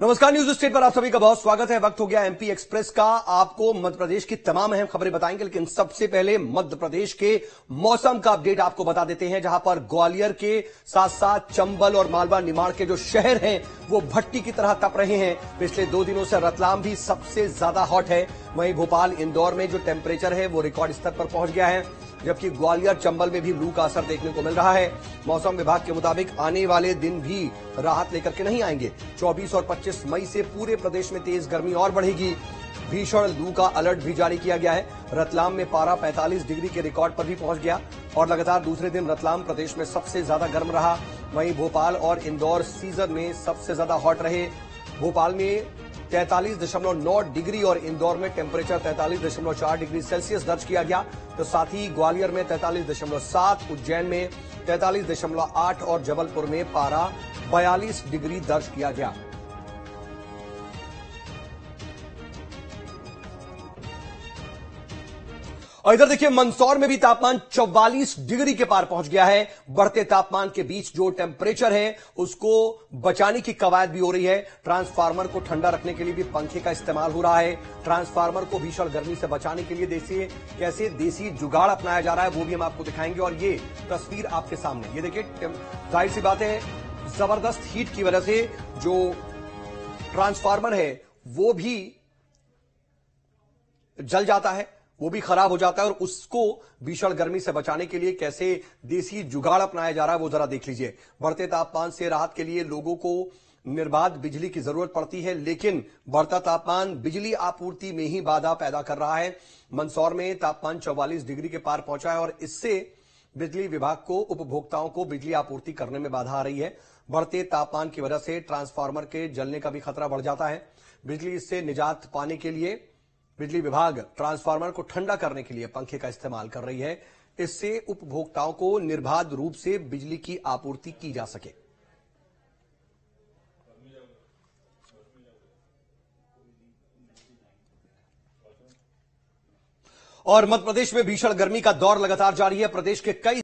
नमस्कार news state पर आप सभी का बहुत स्वागत है। वक्त हो गया एमपी एक्सप्रेस का। आपको मध्य प्रदेश की तमाम अहम खबरें बताएँगे, लेकिन सबसे पहले मध्य प्रदेश के मौसम का अपडेट आपको बता देते हैं, जहाँ पर ग्वालियर के साथ साथ चंबल और मालवा निमाड़ के जो शहर हैं, वो भट्टी की तरह तप रहे हैं। पिछले दो दिनों से रतलाम भी सबसे ज़्यादा हॉट है। वहीं भोपाल, इंदौर में जो टेम्परेचर है, वो रिकॉर्ड स्तर पर पहुँच गया है, जबकि ग्वालियर, चंबल में भी लू का असर देखने को मिल रहा है। मौसम विभाग के मुताबिक आने वाले दिन भी राहत लेकर के नहीं आएँगे। 24 और 25 मई से पूरे प्रदेश में तेज गर्मी और बढ़ेगी। भीषण लू का अलर्ट भी जारी किया गया है। रतलाम में पारा 45 डिग्री के रिकॉर्ड पर भी पहुँच गया और लगातार दूसरे दिन रतलाम प्रदेश में सबसे ज़्यादा गर्म रहा। वहीं भोपाल और इंदौर, सीज़न में सबसे ज़्यादा हॉट रहे। भोपाल में 43.9 डिग्री और इंदौर में टेम्परेचर 43.4 डिग्री सेल्सियस दर्ज किया गया। तो साथ ही ग्वालियर में 43.7 उज्जैन में 43.8 और जबलपुर में पारा 42 डिग्री दर्ज किया गया। और इधर देखिए, मंदसौर में भी तापमान 44 डिग्री के पार पहुँच गया है। बढ़ते तापमान के बीच जो टेम्परेचर है, उसको बचाने की कवायद भी हो रही है। ट्रांसफार्मर को ठंडा रखने के लिए भी पंखे का इस्तेमाल हो रहा है। ट्रांसफार्मर को भीषण गर्मी से बचाने के लिए देसी कैसे देसी जुगाड़ अपनाया जा रहा है, वो भी हम आपको दिखाएँगे। और ये तस्वीर आपके सामने। ये देखिए ज़ाहिर सी बात है, ज़बरदस्त हीट की वजह से जो ट्रांसफार्मर है, वो भी जल जाता है। वो भी खराब हो जाता है और उसको भीषण गर्मी से बचाने के लिए कैसे देसी जुगाड़ अपनाया जा रहा है वो जरा देख लीजिए। बढ़ते तापमान से राहत के लिए लोगों को निर्बाध बिजली की ज़रूरत पड़ती है, लेकिन बढ़ता तापमान बिजली आपूर्ति में ही बाधा पैदा कर रहा है। मंदसौर में तापमान चौवालीस डिग्री के पार पहुँचा है और इससे बिजली विभाग को, उपभोक्ताओं को बिजली आपूर्ति करने में बाधा आ रही है। बढ़ते तापमान की वजह से ट्रांसफार्मर के जलने का भी खतरा बढ़ जाता है। बिजली इससे निजात पाने के लिए बिजली विभाग ट्रांसफार्मर को ठंडा करने के लिए पंखे का इस्तेमाल कर रही है। इससे उपभोक्ताओं को निर्बाध रूप से बिजली की आपूर्ति की जा सके। और मध्य प्रदेश में भीषण गर्मी का दौर लगातार जारी है। प्रदेश के कई